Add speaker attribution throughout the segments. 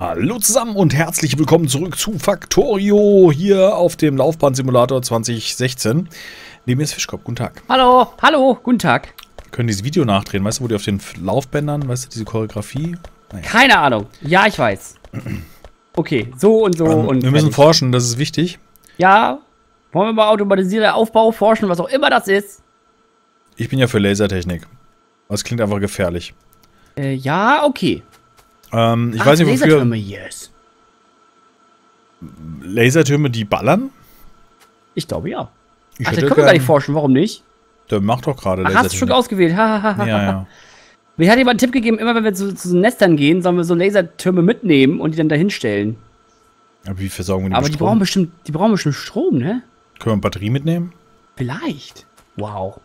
Speaker 1: Hallo zusammen und herzlich willkommen zurück zu Factorio hier auf dem Laufbahnsimulator 2016. Neben mir ist Fischkopf, guten Tag.
Speaker 2: Hallo, hallo, guten Tag.
Speaker 1: Wir können dieses Video nachdrehen, weißt du, wo die auf den Laufbändern, weißt du, diese Choreografie?
Speaker 2: Naja. Keine Ahnung. Ja, ich weiß. Okay, so und so
Speaker 1: ähm,
Speaker 2: und.
Speaker 1: Wir müssen fertig. forschen, das ist wichtig.
Speaker 2: Ja, wollen wir mal automatisierter Aufbau forschen, was auch immer das ist?
Speaker 1: Ich bin ja für Lasertechnik. Das klingt einfach gefährlich.
Speaker 2: Äh, ja, okay.
Speaker 1: Ähm, ich Ach, weiß nicht, wofür. Lasertürme, yes. Lasertürme, die ballern?
Speaker 2: Ich glaube ja. Ich Ach, da können wir gar nicht forschen, warum nicht?
Speaker 1: Der macht doch gerade
Speaker 2: Ach, hast du schon ausgewählt? ja, ja. Mir hat jemand einen Tipp gegeben, immer wenn wir zu, zu Nestern gehen, sollen wir so Lasertürme mitnehmen und die dann dahin stellen.
Speaker 1: Aber wie versorgen wir die
Speaker 2: Aber die brauchen bestimmt, die brauchen bestimmt Strom, ne?
Speaker 1: Können wir eine Batterie mitnehmen?
Speaker 2: Vielleicht. Wow.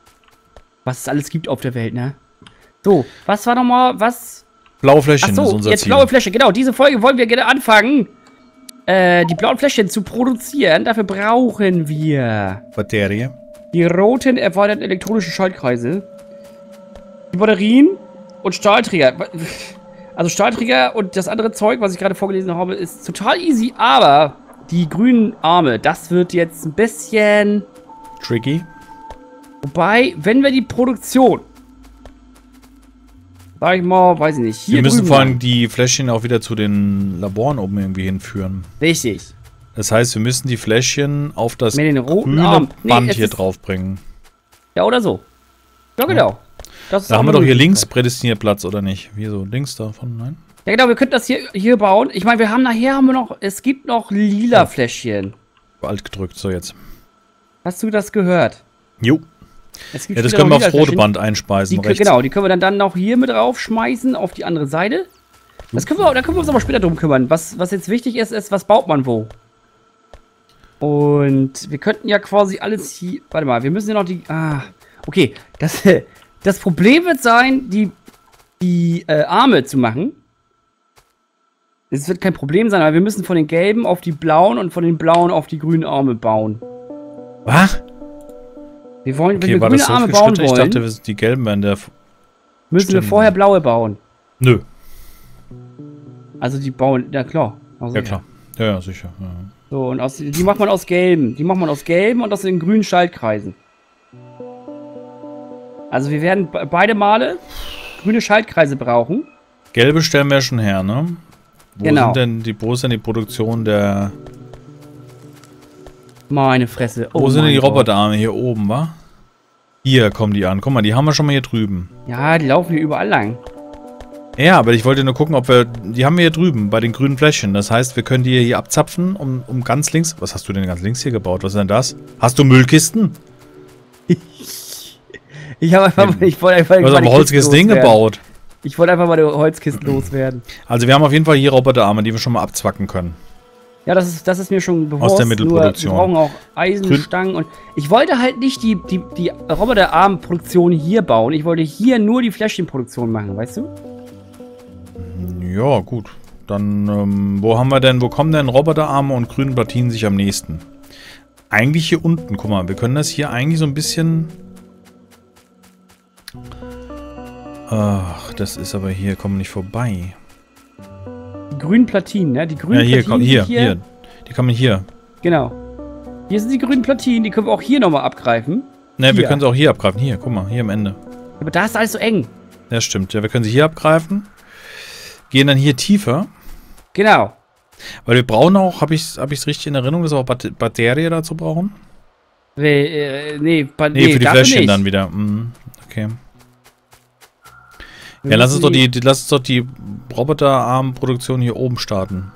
Speaker 2: Was es alles gibt auf der Welt, ne? So, was war nochmal, was?
Speaker 1: Blaue Fläschchen so, ist unser
Speaker 2: jetzt
Speaker 1: Ziel.
Speaker 2: blaue Fläschchen, genau. Diese Folge wollen wir gerne anfangen, äh, die blauen Fläschchen zu produzieren. Dafür brauchen wir...
Speaker 1: Batterie.
Speaker 2: Die roten erweiterten elektronischen Schaltkreise. Die Batterien und Stahlträger. Also Stahlträger und das andere Zeug, was ich gerade vorgelesen habe, ist total easy, aber die grünen Arme, das wird jetzt ein bisschen...
Speaker 1: Tricky.
Speaker 2: Wobei, wenn wir die Produktion sag ich mal, weiß ich nicht.
Speaker 1: Hier wir müssen vor allem die Fläschchen auch wieder zu den Laboren oben irgendwie hinführen.
Speaker 2: Richtig.
Speaker 1: Das heißt, wir müssen die Fläschchen auf das
Speaker 2: grüne Arm.
Speaker 1: Band nee, hier draufbringen.
Speaker 2: Ja, oder so. Ja, genau.
Speaker 1: da haben wir doch hier links prädestiniert Platz, oder nicht? Hier so links davon, nein?
Speaker 2: Ja, genau, wir könnten das hier, hier bauen. Ich meine, wir haben nachher haben wir noch, es gibt noch lila Fläschchen.
Speaker 1: Alt gedrückt, so jetzt.
Speaker 2: Hast du das gehört?
Speaker 1: Jo. Ja, das können wir aufs rote Band einspeisen.
Speaker 2: Die, genau, die können wir dann, dann noch hier mit raufschmeißen auf die andere Seite. Das können wir, da können wir uns aber später drum kümmern. Was, was jetzt wichtig ist, ist, was baut man wo? Und wir könnten ja quasi alles hier. Warte mal, wir müssen ja noch die. Ah, okay. Das, das Problem wird sein, die, die äh, Arme zu machen. Es wird kein Problem sein, aber wir müssen von den gelben auf die blauen und von den blauen auf die grünen Arme bauen.
Speaker 1: Was?
Speaker 2: Wir wollen, okay, wenn wir grüne Arme bauen wollen. Ich
Speaker 1: dachte, die gelben wären der.
Speaker 2: Müssen wir vorher blaue bauen.
Speaker 1: Nö.
Speaker 2: Also die bauen, ja klar. Also,
Speaker 1: ja, klar. Ja, ja sicher. Ja.
Speaker 2: So, und aus, die macht man aus gelben. Die macht man aus gelben und aus den grünen Schaltkreisen. Also wir werden beide Male grüne Schaltkreise brauchen.
Speaker 1: Gelbe stellen wir schon her, ne? Wo
Speaker 2: genau.
Speaker 1: sind denn die, wo ist denn die Produktion der...
Speaker 2: Meine Fresse.
Speaker 1: Oh wo sind denn die Roboterarme? Hier oben, wa? Hier kommen die an. Guck mal, die haben wir schon mal hier drüben.
Speaker 2: Ja, die laufen hier überall lang.
Speaker 1: Ja, aber ich wollte nur gucken, ob wir... Die haben wir hier drüben, bei den grünen Fläschchen. Das heißt, wir können die hier abzapfen, um, um ganz links... Was hast du denn ganz links hier gebaut? Was ist denn das? Hast du Müllkisten?
Speaker 2: ich habe einfach... Ich wollte einfach...
Speaker 1: Du hast aber Holzkisten hingebaut.
Speaker 2: Ich wollte einfach mal die Holzkisten loswerden.
Speaker 1: Also wir haben auf jeden Fall hier Roboterarme, die wir schon mal abzwacken können.
Speaker 2: Ja, das ist, das ist mir schon bewusst.
Speaker 1: Aus der Mittelproduktion.
Speaker 2: Nur, wir brauchen auch Eisenstangen und ich wollte halt nicht die, die, die Roboterarmproduktion hier bauen. Ich wollte hier nur die Fläschchenproduktion machen, weißt du?
Speaker 1: Ja, gut. Dann, ähm, wo haben wir denn, wo kommen denn Roboterarme und grüne Platinen sich am nächsten? Eigentlich hier unten, guck mal, wir können das hier eigentlich so ein bisschen... Ach, das ist aber hier, kommen nicht vorbei.
Speaker 2: Grünen Platinen, ne? Die grünen
Speaker 1: ja, hier,
Speaker 2: Platinen.
Speaker 1: Komm, hier, hier, hier. Die kommen hier.
Speaker 2: Genau. Hier sind die grünen Platinen, die können wir auch hier nochmal abgreifen.
Speaker 1: Ne, wir können sie auch hier abgreifen. Hier, guck mal, hier am Ende.
Speaker 2: Aber da ist alles so eng.
Speaker 1: Ja, stimmt. Ja, wir können sie hier abgreifen. Gehen dann hier tiefer.
Speaker 2: Genau.
Speaker 1: Weil wir brauchen auch, habe ich es hab richtig in Erinnerung, dass wir auch Bat Batterie dazu brauchen?
Speaker 2: Nee, äh, nee,
Speaker 1: nee, nee, für die Fläschchen nicht. dann wieder. Mhm, okay. Ja, lass uns doch die, die, lass uns doch die Roboterarmproduktion hier oben starten.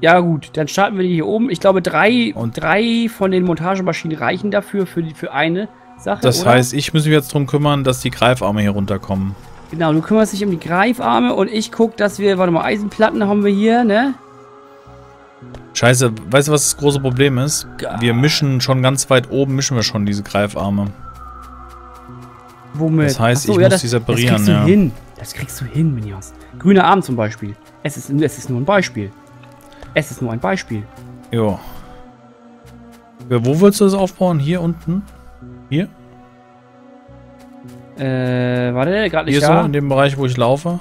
Speaker 2: Ja, gut, dann starten wir die hier oben. Ich glaube, drei, und drei von den Montagemaschinen reichen dafür, für, die, für eine Sache.
Speaker 1: Das oder? heißt, ich muss mich jetzt darum kümmern, dass die Greifarme hier runterkommen.
Speaker 2: Genau, du kümmerst dich um die Greifarme und ich guck, dass wir, warte mal, Eisenplatten haben wir hier, ne?
Speaker 1: Scheiße, weißt du, was das große Problem ist? Wir mischen schon ganz weit oben, mischen wir schon diese Greifarme.
Speaker 2: Womit?
Speaker 1: Das heißt, so, ich ja, muss das, die separieren,
Speaker 2: das kriegst
Speaker 1: ja.
Speaker 2: Du hin. Das kriegst du hin, Minions. Grüner Arm zum Beispiel. Es ist, es ist nur ein Beispiel. Es ist nur ein Beispiel.
Speaker 1: Jo. Ja, wo willst du das aufbauen? Hier unten? Hier?
Speaker 2: Äh, warte, gerade nicht
Speaker 1: Hier da. so, in dem Bereich, wo ich laufe?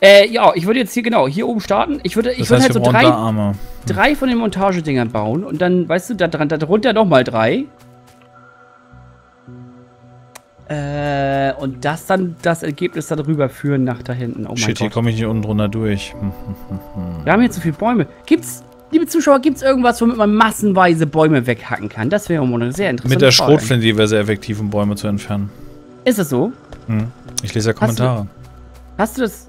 Speaker 2: Äh, ja, ich würde jetzt hier, genau, hier oben starten. Ich würde, ich
Speaker 1: Das
Speaker 2: würde
Speaker 1: heißt,
Speaker 2: halt so drei, drei von den Montagedingern bauen und dann, weißt du, da darunter nochmal drei. Äh, und das dann, das Ergebnis dann rüberführen nach da hinten. Oh mein
Speaker 1: Shit, hier
Speaker 2: Gott.
Speaker 1: komme ich nicht unten drunter durch. Hm, hm, hm.
Speaker 2: Wir haben hier zu viele Bäume. Gibt's, liebe Zuschauer, gibt's irgendwas, womit man massenweise Bäume weghacken kann? Das wäre eine sehr interessante
Speaker 1: Mit der. Schrotflinte, die wäre sehr effektiv, um Bäume zu entfernen.
Speaker 2: Ist es so?
Speaker 1: Hm. Ich lese ja
Speaker 2: du-
Speaker 1: Kommentare.
Speaker 2: Hast du das?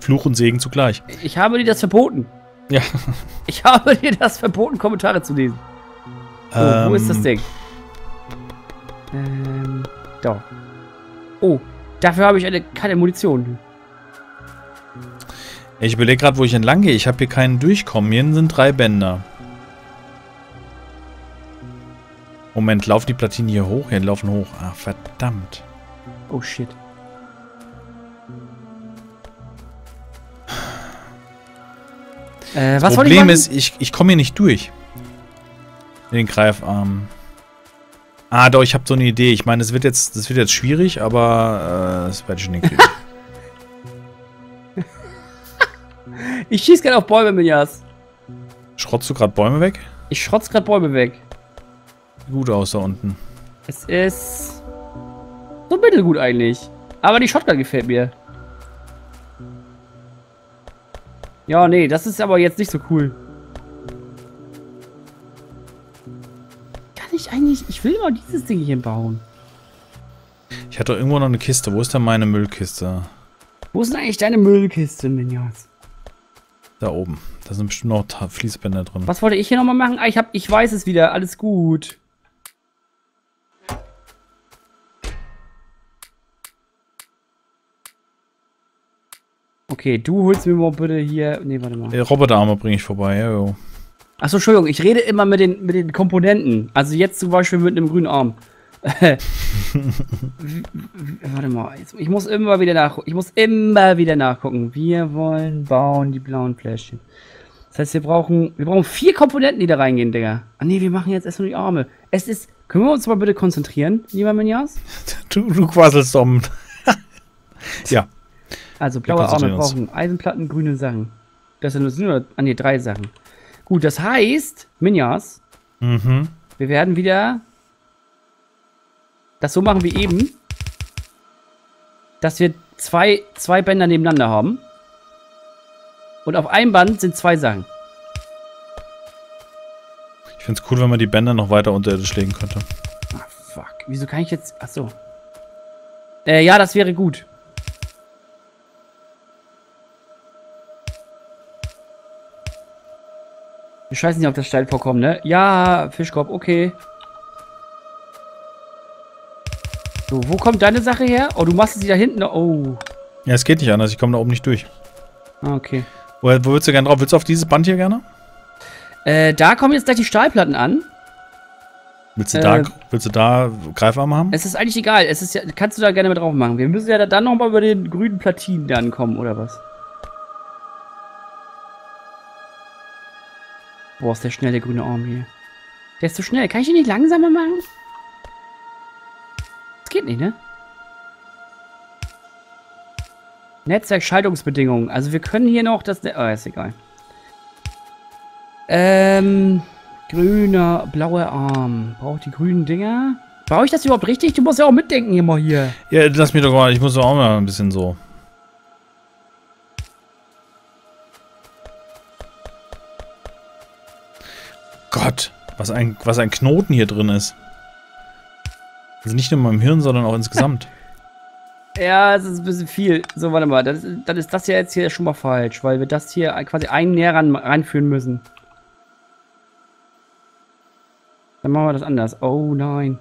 Speaker 1: Fluch und Segen zugleich.
Speaker 2: Ich habe dir das verboten.
Speaker 1: Ja.
Speaker 2: Ich habe dir das verboten, Kommentare zu lesen. So, wo ist das
Speaker 1: Ähm,
Speaker 2: Ding? Ähm, da. Oh, dafür habe ich eine, keine Munition.
Speaker 1: Ich überlege gerade, wo ich entlang gehe. Ich habe hier keinen Durchkommen. Hier sind drei Bänder. Moment, laufen die Platinen hier hoch? Die laufen hoch. Ah, verdammt.
Speaker 2: Oh shit. Äh,
Speaker 1: Das
Speaker 2: ich
Speaker 1: Problem
Speaker 2: machen?
Speaker 1: ist, ich, ich komme hier nicht durch. In den Greifarm. Ah, doch, ich habe so eine Idee. Ich meine, es wird jetzt, das wird jetzt schwierig, aber äh, das werde ich schon hinkriegen.
Speaker 2: Ich schieß gerade auf Bäume, Minjas.
Speaker 1: Schrotzt du gerade Bäume weg?
Speaker 2: Ich schrotz gerade Bäume weg.
Speaker 1: Sieht Gut aus da unten.
Speaker 2: Es ist so mittelgut eigentlich. Aber die Shotgun gefällt mir. Ja, nee, das ist aber jetzt nicht so cool. Ich eigentlich... Ich will mal dieses Ding hier bauen.
Speaker 1: Ich hatte irgendwo noch eine Kiste. Wo ist denn meine Müllkiste?
Speaker 2: Wo ist denn eigentlich deine Müllkiste, Minjas?
Speaker 1: Da oben. Da sind bestimmt noch Ta- Fließbänder drin.
Speaker 2: Was wollte ich hier nochmal machen? Ah, ich, hab, ich weiß es wieder. Alles gut. Okay, du holst mir mal bitte hier... Nee, warte mal.
Speaker 1: Äh, Roboterarme bringe ich vorbei. Ja, jo.
Speaker 2: Achso, Entschuldigung, ich rede immer mit den, mit den Komponenten. Also jetzt zum Beispiel mit einem grünen Arm. Warte mal, ich muss immer wieder nachgucken. Ich muss immer wieder nachgucken. Wir wollen bauen die blauen Fläschchen. Das heißt, wir brauchen, wir brauchen vier Komponenten, die da reingehen, Digga. Ah nee, wir machen jetzt erst nur die Arme. Es ist, können wir uns mal bitte konzentrieren, lieber Minjas?
Speaker 1: Du, du quasselst um. ja.
Speaker 2: Also blaue Arme brauchen Eisenplatten, grüne Sachen. Das sind nur, sind nur ah nee, drei Sachen. Gut, das heißt, Minjas,
Speaker 1: Mhm.
Speaker 2: Wir werden wieder das so machen wie eben, dass wir zwei, zwei Bänder nebeneinander haben. Und auf einem Band sind zwei Sachen.
Speaker 1: Ich finde es cool, wenn man die Bänder noch weiter unterirdisch legen könnte.
Speaker 2: Ah, fuck. Wieso kann ich jetzt... Ach so. Äh, ja, das wäre gut. Wir scheißen nicht auf das Steilvorkommen, ne? Ja, Fischkorb, okay. So, wo kommt deine Sache her? Oh, du machst sie da hinten. Oh.
Speaker 1: Ja, es geht nicht anders. Ich komme da oben nicht durch.
Speaker 2: Ah, okay.
Speaker 1: Wo, wo willst du gerne drauf? Willst du auf dieses Band hier gerne?
Speaker 2: Äh, da kommen jetzt gleich die Stahlplatten an.
Speaker 1: Willst du,
Speaker 2: Äh,
Speaker 1: da, willst du da Greifarme haben?
Speaker 2: Es ist eigentlich egal. Es ist ja, kannst du da gerne mit drauf machen. Wir müssen ja da- dann nochmal über den grünen Platinen dann kommen, oder was? Boah, ist der schnell, der grüne Arm hier. Der ist so schnell. Kann ich ihn nicht langsamer machen? Das geht nicht, ne? Netzwerkschaltungsbedingungen. Also wir können hier noch das... Ne oh, ist egal. Ähm... Grüner, blauer Arm. Braucht die grünen Dinger? Baue ich das überhaupt richtig? Du musst ja auch mitdenken immer hier.
Speaker 1: Ja, lass mich doch mal. Ich muss doch auch mal ein bisschen so. Gott, was ein, was ein Knoten hier drin ist. Also nicht nur in meinem Hirn, sondern auch insgesamt.
Speaker 2: Ja, es ist ein bisschen viel. So, warte mal. Das, dann ist das ja jetzt hier schon mal falsch, weil wir das hier quasi einen näher ran, ranführen müssen. Dann machen wir das anders. Oh nein.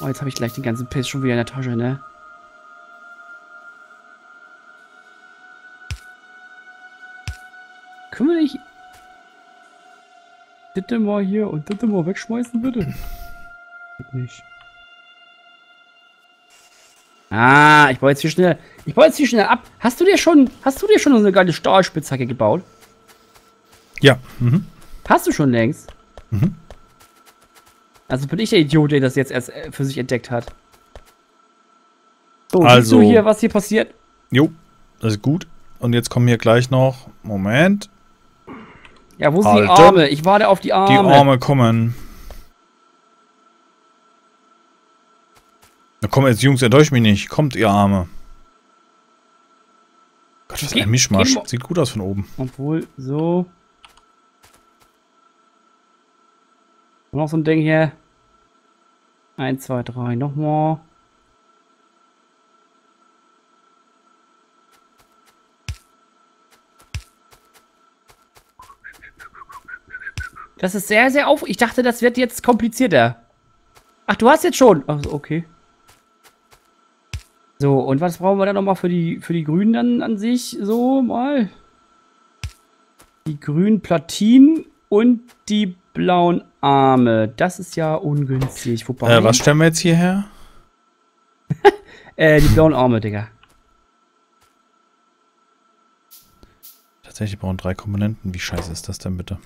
Speaker 2: Oh, jetzt habe ich gleich den ganzen Piss schon wieder in der Tasche, ne? Können wir nicht... Bitte mal hier und bitte mal wegschmeißen, bitte? Geht nicht. Ah, ich baue jetzt hier schnell. Ich baue jetzt hier schnell ab. Hast du dir schon, hast du dir schon so eine geile Stahlspitzhacke gebaut?
Speaker 1: ja. Mhm.
Speaker 2: Hast du schon längst?
Speaker 1: Mhm.
Speaker 2: Also bin ich der Idiot, der das jetzt erst äh, für sich entdeckt hat. So,
Speaker 1: Also-
Speaker 2: siehst du hier, was hier passiert?
Speaker 1: Jo, das ist gut. Und jetzt kommen hier gleich noch. Moment.
Speaker 2: Ja, wo sind die. Arme? Ich warte auf die Arme.
Speaker 1: Die Arme kommen. Na komm jetzt, Jungs, enttäuscht mich nicht. Kommt, ihr Arme. Gott, was
Speaker 2: Geh-
Speaker 1: ein Mischmasch. Sieht gut aus von oben.
Speaker 2: Obwohl, so. Und noch so ein Ding hier. Eins, zwei, drei, nochmal. Das ist sehr, sehr auf. Ich dachte, das wird jetzt komplizierter. Ach, du hast jetzt schon. Ach, okay. So, und was brauchen wir dann nochmal für die, für die Grünen dann an sich? So, mal. Die grünen Platinen und die blauen Arme. Das ist ja ungünstig. Wobei.
Speaker 1: Äh, was stellen wir jetzt hierher?
Speaker 2: Äh, die blauen Arme, Digga.
Speaker 1: Tatsächlich, brauchen drei Komponenten. Wie scheiße ist das denn bitte?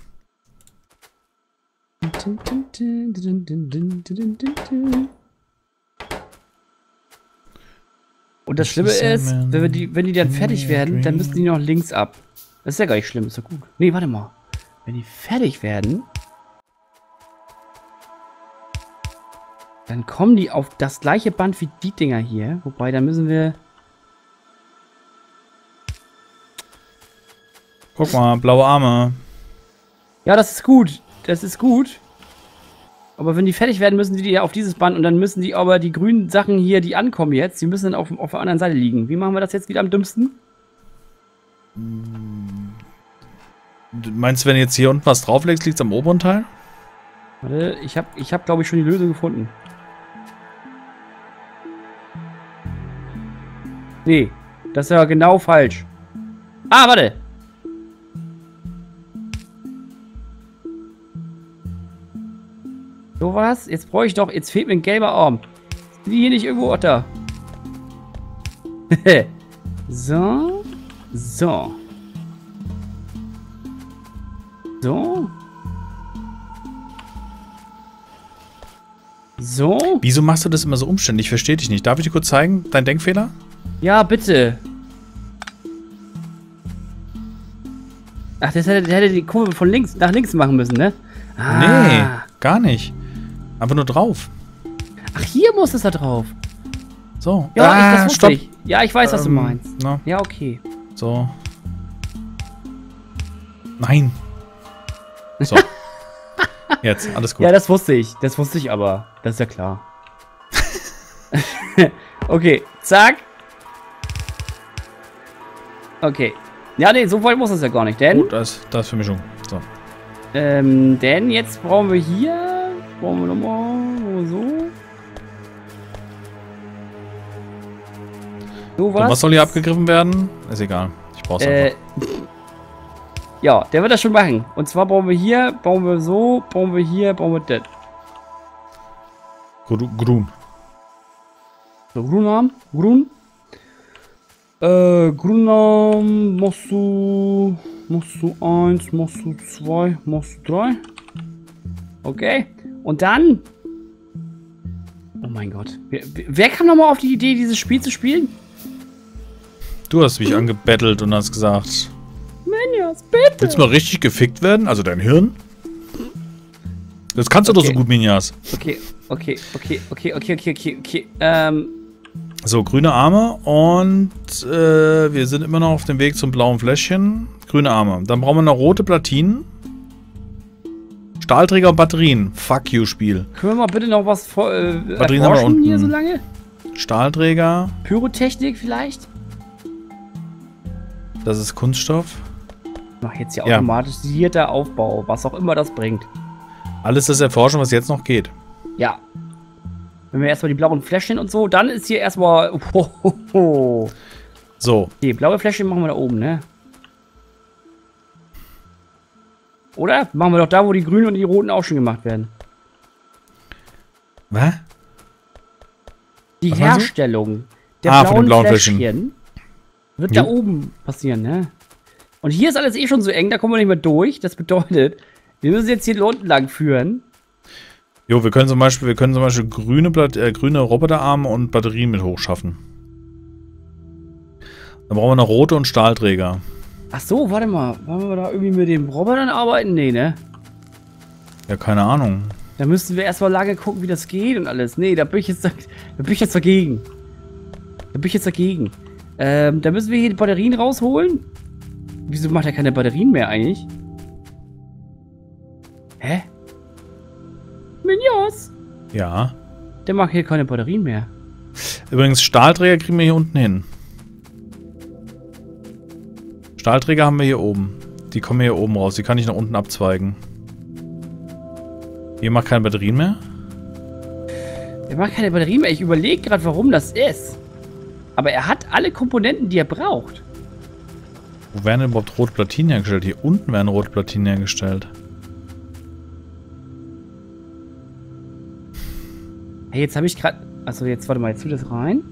Speaker 2: Und das Schlimme ist, wenn, wir die, wenn die dann fertig werden, dann müssen die noch links ab. Das ist ja gar nicht schlimm, ist ja gut. Nee, warte mal. Wenn die fertig werden, dann kommen die auf das gleiche Band wie die Dinger hier. Wobei, da müssen wir...
Speaker 1: Guck mal, blaue Arme.
Speaker 2: Ja, das ist gut. Das ist gut. Aber wenn die fertig werden, müssen die ja auf dieses Band und dann müssen die aber die grünen Sachen hier, die ankommen jetzt, die müssen dann auf, auf der anderen Seite liegen. Wie machen wir das jetzt wieder am dümmsten?
Speaker 1: Du meinst, wenn du jetzt hier unten was drauflegst, liegt es am oberen Teil?
Speaker 2: Warte, ich habe, ich hab, glaube ich, schon die Lösung gefunden. Nee, das ist ja genau falsch. Ah, warte. So was? Jetzt brauche ich doch, jetzt fehlt mir ein gelber Arm. Sind die hier nicht irgendwo Otter? so. So. So. So?
Speaker 1: Wieso machst du das immer so umständlich? Ich verstehe dich nicht. Darf ich dir kurz zeigen, dein Denkfehler?
Speaker 2: Ja, bitte. Ach, das hätte, hätte die Kurve von links nach links machen müssen, ne? Ah.
Speaker 1: Nee, gar nicht. Einfach nur drauf.
Speaker 2: Ach, hier muss es da drauf.
Speaker 1: So.
Speaker 2: Ja,
Speaker 1: Ah,
Speaker 2: ich, das wusste
Speaker 1: stopp.
Speaker 2: ich. Ja, ich weiß, was du
Speaker 1: Ähm,
Speaker 2: meinst.
Speaker 1: Na,
Speaker 2: Ja, okay.
Speaker 1: so. Nein. So. Jetzt, alles gut.
Speaker 2: Ja, das wusste ich. Das wusste ich aber. Das ist ja klar. okay, zack. Okay. Ja, nee, so weit muss es ja gar nicht, denn...
Speaker 1: Gut, das, das ist Vermischung. So.
Speaker 2: Ähm, denn jetzt brauchen wir hier. Brauchen wir nochmal so. So
Speaker 1: Und
Speaker 2: was.
Speaker 1: was soll hier abgegriffen werden? Ist egal. Ich brauch's
Speaker 2: Äh,
Speaker 1: einfach.
Speaker 2: ja, der wird das schon machen. Und zwar brauchen wir hier, brauchen wir so, brauchen wir hier, brauchen wir das.
Speaker 1: Grün.
Speaker 2: So, Grunarm, Grun. Äh, Grunarm machst du, machst du eins, machst du zwei, machst du drei. Okay. Und dann. Oh mein Gott. Wer, wer kam nochmal auf die Idee, dieses Spiel zu spielen?
Speaker 1: Du hast mich angebettelt und hast gesagt,
Speaker 2: Minions, bitte.
Speaker 1: willst du mal richtig gefickt werden? Also dein Hirn? Das kannst du doch so
Speaker 2: Okay.
Speaker 1: gut, Minjas.
Speaker 2: Okay, okay, okay, okay, okay, okay, okay, okay. Ähm,
Speaker 1: So, grüne Arme und äh, wir sind immer noch auf dem Weg zum blauen Fläschchen. Grüne Arme. Dann brauchen wir noch rote Platinen. Stahlträger und Batterien. Fuck you, Spiel.
Speaker 2: können wir mal bitte noch was vor, äh,
Speaker 1: Batterien haben wir
Speaker 2: erforschen hier
Speaker 1: unten.
Speaker 2: so lange?
Speaker 1: Stahlträger,
Speaker 2: Pyrotechnik vielleicht?
Speaker 1: das ist Kunststoff.
Speaker 2: Mach jetzt hier
Speaker 1: Ja.
Speaker 2: automatisierter Aufbau, was auch immer das bringt.
Speaker 1: Alles das erforschen, was jetzt noch geht.
Speaker 2: Ja. Wenn wir erstmal die blauen Fläschchen und so, dann ist hier erstmal. Ohoho.
Speaker 1: So,
Speaker 2: Okay, blaue Fläschchen machen wir da oben, ne? Oder? Machen wir doch da, wo die grünen und die roten auch schon gemacht werden.
Speaker 1: was?
Speaker 2: Die
Speaker 1: Was?
Speaker 2: Herstellung der
Speaker 1: Ah,
Speaker 2: blauen,
Speaker 1: blauen
Speaker 2: Fläschchen,
Speaker 1: Fläschchen.
Speaker 2: wird
Speaker 1: Jo.
Speaker 2: da oben passieren, ne? Und hier ist alles eh schon so eng, da kommen wir nicht mehr durch. Das bedeutet, wir müssen jetzt hier unten lang führen.
Speaker 1: Jo, wir können zum Beispiel, wir können zum Beispiel grüne, Blatt, äh, grüne Roboterarme und Batterien mit hochschaffen. Dann brauchen wir noch rote und Stahlträger.
Speaker 2: Ach so, warte mal. Wollen wir da irgendwie mit dem Robotern arbeiten? Nee, ne?
Speaker 1: Ja, keine Ahnung.
Speaker 2: Da müssten wir erstmal lange gucken, wie das geht und alles. Nee, da bin ich jetzt, da bin ich jetzt dagegen. Da bin ich jetzt dagegen. Ähm, da müssen wir hier die Batterien rausholen. Wieso macht er keine Batterien mehr eigentlich? Hä? Minions!
Speaker 1: Ja.
Speaker 2: Der macht hier keine Batterien mehr.
Speaker 1: Übrigens, Stahlträger kriegen wir hier unten hin. Stahlträger haben wir hier oben. Die kommen hier oben raus. Die kann ich nach unten abzweigen. Ihr macht keine Batterien mehr?
Speaker 2: Er macht keine Batterien mehr. Ich überlege gerade, warum das ist. Aber er hat alle Komponenten, die er braucht.
Speaker 1: Wo werden denn überhaupt rote Platinen hergestellt? Hier unten werden rote Platinen hergestellt.
Speaker 2: Hey, jetzt habe ich gerade... Also jetzt, warte mal, jetzt tut das rein.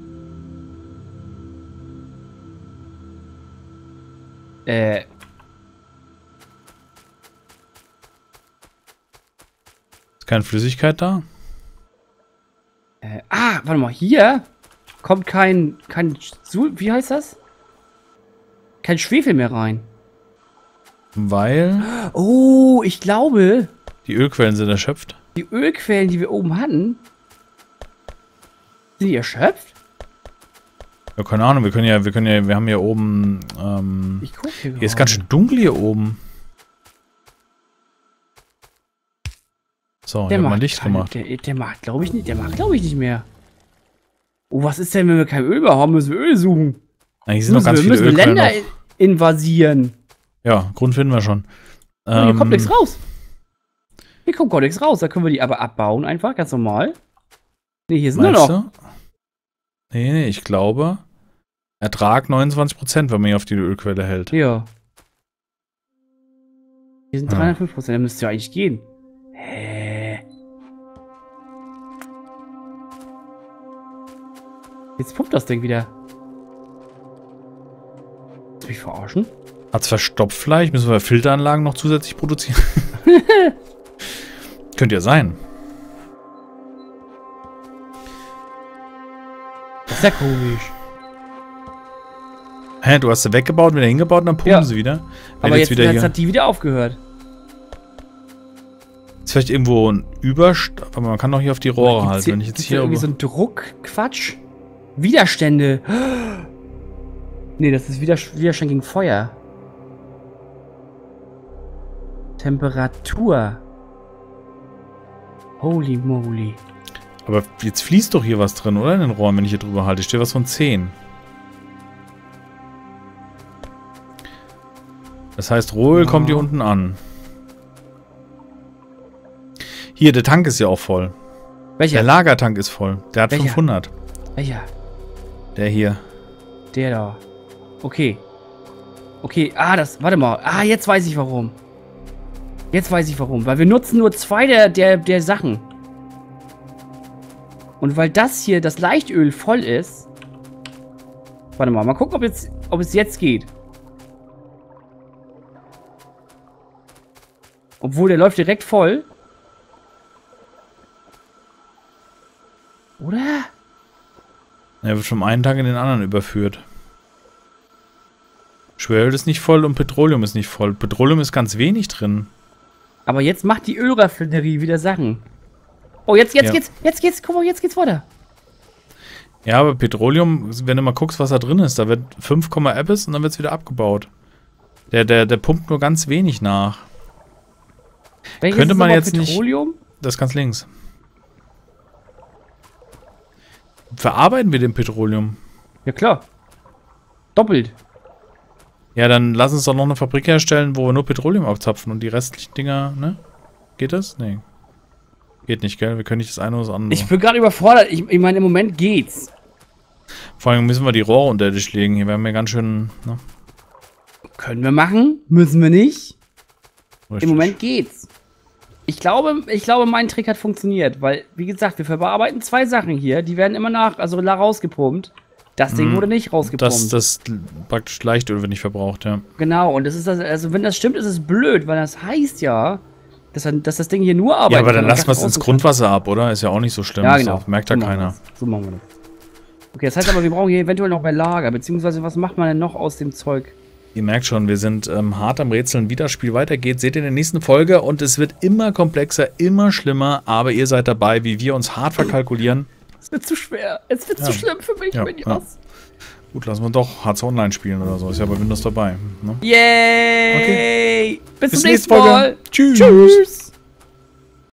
Speaker 2: Äh...
Speaker 1: Ist keine Flüssigkeit da?
Speaker 2: äh ah, warte mal, hier kommt kein... kein wie heißt das? Kein Schwefel mehr rein.
Speaker 1: Weil
Speaker 2: Oh, ich glaube,
Speaker 1: die Ölquellen sind erschöpft.
Speaker 2: die Ölquellen, die wir oben hatten, sind die erschöpft?
Speaker 1: Ja, keine Ahnung, wir können ja, wir können ja, wir haben hier oben, ähm,
Speaker 2: Ich gucke hier
Speaker 1: hier ist ganz schön dunkel hier oben. So,
Speaker 2: Der
Speaker 1: hier
Speaker 2: macht
Speaker 1: man Licht
Speaker 2: keine-
Speaker 1: gemacht.
Speaker 2: Der, der macht, glaube ich nicht. Der macht, glaube ich, nicht mehr. Oh, was ist denn, wenn wir kein Öl mehr haben? Müssen wir Öl suchen?
Speaker 1: Eigentlich sind noch
Speaker 2: müssen
Speaker 1: ganz
Speaker 2: wir
Speaker 1: viele
Speaker 2: müssen Länder
Speaker 1: noch.
Speaker 2: in- invasieren.
Speaker 1: Ja, Grund finden wir schon.
Speaker 2: Oh, hier kommt
Speaker 1: Ähm,
Speaker 2: nichts raus. Hier kommt gar nichts raus. Da können wir die aber abbauen einfach, ganz normal. Ne, hier sind nur
Speaker 1: Meinst
Speaker 2: noch.
Speaker 1: du? Nee, nee, ich glaube, Ertrag 29%, wenn man hier auf die Ölquelle hält.
Speaker 2: Ja. Hier sind
Speaker 1: Ja.
Speaker 2: 305 Prozent. Da müsste ja eigentlich gehen. Hä? Jetzt pumpt das Ding wieder. Willst mich verarschen?
Speaker 1: Hat's verstopft vielleicht? Müssen wir Filteranlagen noch zusätzlich produzieren? Könnte ja sein.
Speaker 2: Das ist ja komisch.
Speaker 1: Hä, du hast sie weggebaut, wieder hingebaut und dann pumpen
Speaker 2: Ja.
Speaker 1: sie wieder? Wenn
Speaker 2: Aber jetzt,
Speaker 1: wieder
Speaker 2: jetzt hat die wieder aufgehört.
Speaker 1: Ist vielleicht irgendwo ein Überst... Aber man kann doch hier auf die Rohre halten. Wenn ich jetzt hier...
Speaker 2: irgendwie so ein Druckquatsch? Widerstände. Nee, das ist Widers Widerstand gegen Feuer. Temperatur. Holy moly.
Speaker 1: aber jetzt fließt doch hier was drin, oder? In den Rohren, wenn ich hier drüber halte. Steht was von 10. Das heißt, Rohöl
Speaker 2: Ja.
Speaker 1: kommt hier unten an. Hier, der Tank ist ja auch voll.
Speaker 2: Welcher?
Speaker 1: Der Lagertank ist voll. Der hat
Speaker 2: Welcher?
Speaker 1: 500.
Speaker 2: Welcher?
Speaker 1: Der hier.
Speaker 2: Der da. Okay. Okay, ah, das, warte mal. Ah, jetzt weiß ich warum. Jetzt weiß ich warum. Weil wir nutzen nur zwei der, der, der Sachen. Und weil das hier, das Leichtöl voll ist. Warte mal, mal gucken, ob, jetzt, ob es jetzt geht. Obwohl, der läuft direkt voll. Oder?
Speaker 1: Er wird vom einen Tag in den anderen überführt. Schweröl ist nicht voll und Petroleum ist nicht voll. Petroleum ist ganz wenig drin.
Speaker 2: Aber jetzt macht die Ölraffinerie wieder Sachen. Oh, jetzt, jetzt
Speaker 1: Ja.
Speaker 2: geht's, jetzt geht's, guck mal, jetzt geht's weiter.
Speaker 1: Ja, aber Petroleum, wenn du mal guckst, was da drin ist, da wird 5, etwas und dann wird es wieder abgebaut. Der, der, der pumpt nur ganz wenig nach.
Speaker 2: Welches
Speaker 1: Könnte
Speaker 2: ist
Speaker 1: man jetzt nicht-
Speaker 2: Petroleum?
Speaker 1: Das ist ganz links. Verarbeiten wir den Petroleum?
Speaker 2: Ja, klar. Doppelt.
Speaker 1: Ja, dann lass uns doch noch eine Fabrik herstellen, wo wir nur Petroleum abzapfen und die restlichen Dinger, ne? Geht das? Nee. Geht nicht, gell? Wir können nicht das eine oder das andere.
Speaker 2: Ich bin gerade überfordert. Ich, ich meine, im Moment geht's.
Speaker 1: Vor allem müssen wir die Rohre unter den Tisch legen. Hier werden wir ganz schön, ne?
Speaker 2: Können wir machen, müssen wir nicht.
Speaker 1: Richtig.
Speaker 2: Im Moment geht's. Ich glaube, ich glaube, mein Trick hat funktioniert, weil, wie gesagt, wir verarbeiten zwei Sachen hier, die werden immer nach, also rausgepumpt. Das Ding
Speaker 1: Mhm.
Speaker 2: wurde nicht rausgepumpt.
Speaker 1: Das, das praktisch Leichtöl wird nicht verbraucht, ja.
Speaker 2: genau, und das ist das, also wenn das stimmt, ist es blöd, weil das heißt ja, dass, dass das Ding hier nur arbeitet.
Speaker 1: Ja, aber dann lassen wir es ins. Grundwasser ab, oder? Ist ja auch nicht so schlimm.
Speaker 2: Ja, genau.
Speaker 1: auch- merkt ja
Speaker 2: so
Speaker 1: keiner.
Speaker 2: das. So machen wir das. Okay, das heißt aber, wir brauchen hier eventuell noch mehr Lager, beziehungsweise was macht man denn noch aus dem Zeug?
Speaker 1: Ihr merkt schon, wir sind ähm, hart am Rätseln. Wie das Spiel weitergeht, seht ihr in der nächsten Folge. Und es wird immer komplexer, immer schlimmer. Aber ihr seid dabei, wie wir uns hart verkalkulieren.
Speaker 2: Es wird zu schwer. Es wird
Speaker 1: Ja.
Speaker 2: zu schlimm für mich,
Speaker 1: Ja,
Speaker 2: wenn ich
Speaker 1: ja.
Speaker 2: was.
Speaker 1: Gut, lassen wir doch Hearts Online spielen oder so. Ist ja bei Windows dabei. Ne?
Speaker 2: Yay! Bis,
Speaker 1: Bis
Speaker 2: zum nächsten. Mal.
Speaker 1: Tschüss.
Speaker 2: Tschüss.